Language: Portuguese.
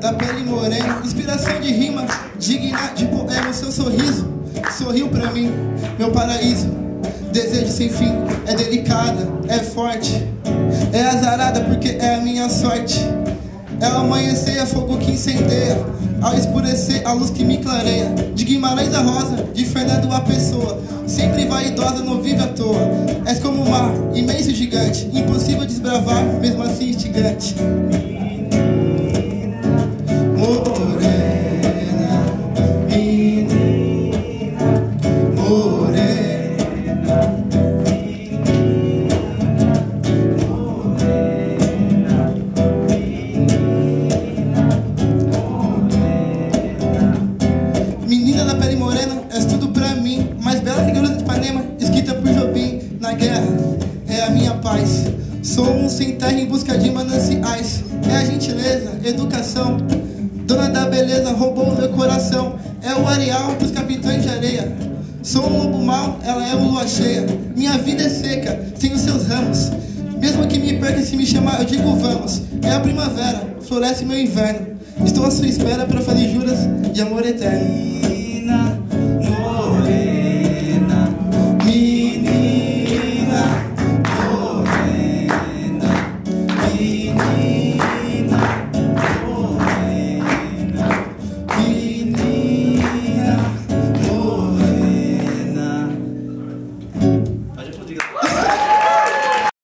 da pele morena, inspiração de rima, digna de poema, seu sorriso sorriu pra mim, meu paraíso. Desejo sem fim, é delicada, é forte, é azarada porque é a minha sorte. É o amanhecer, é fogo que incendeia, ao escurecer, a luz que me clareia. De Guimarães a Rosa, de Fernando a Pessoa, sempre vaidosa, não vive à toa. És como o mar, imenso gigante, impossível desbravar, mesmo assim instigante. Na guerra, é a minha paz. Sou um sem terra em busca de mananciais. É a gentileza, educação. Dona da beleza roubou o meu coração. É o areal dos capitães de areia. Sou um lobo mau, ela é uma lua cheia. Minha vida é seca, sem os seus ramos. Mesmo que me perca se me chamar, eu digo vamos. É a primavera, floresce meu inverno. Estou à sua espera para fazer juras de amor eterno.